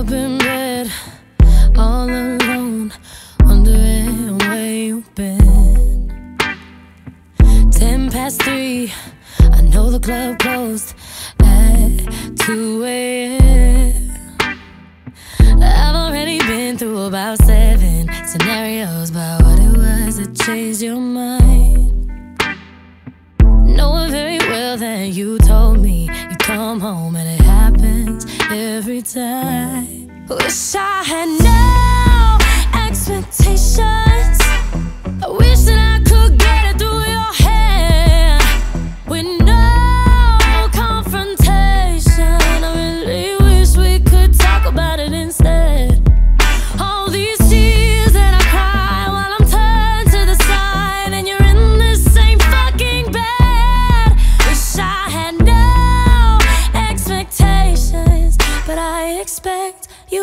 up in bed all alone, wondering where you've been. Ten past three, I know the club closed at 2 a.m. I've already been through about seven scenarios about what it was that changed your mind. Knowing very well that you told me you'd come home and time. Wish I had no expectations.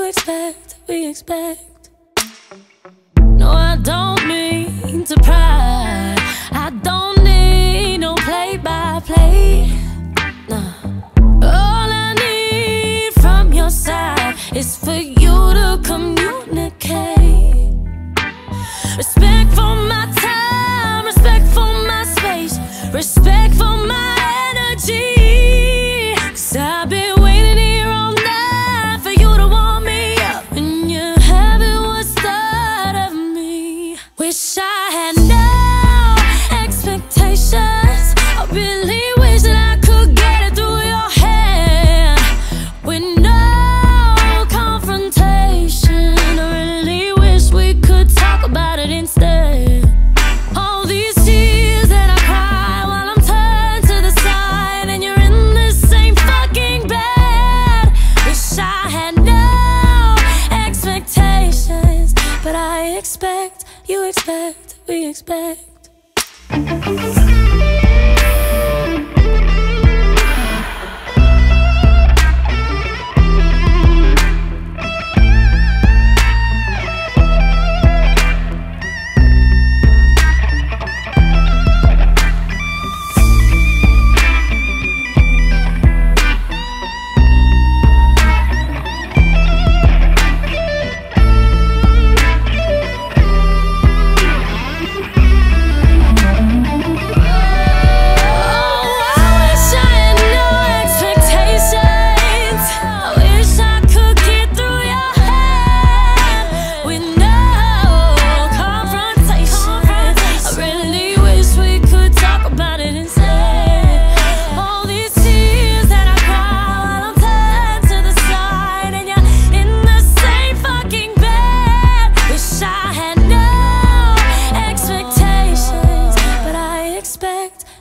Expect, we expect. No, I don't mean to pry. I don't need no play by play. Nah. All I need from your side is for you to communicate. Respect for my time, respect for my space, respect for my energy. Expect, you expect, we expect.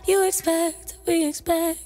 You expect, we expect.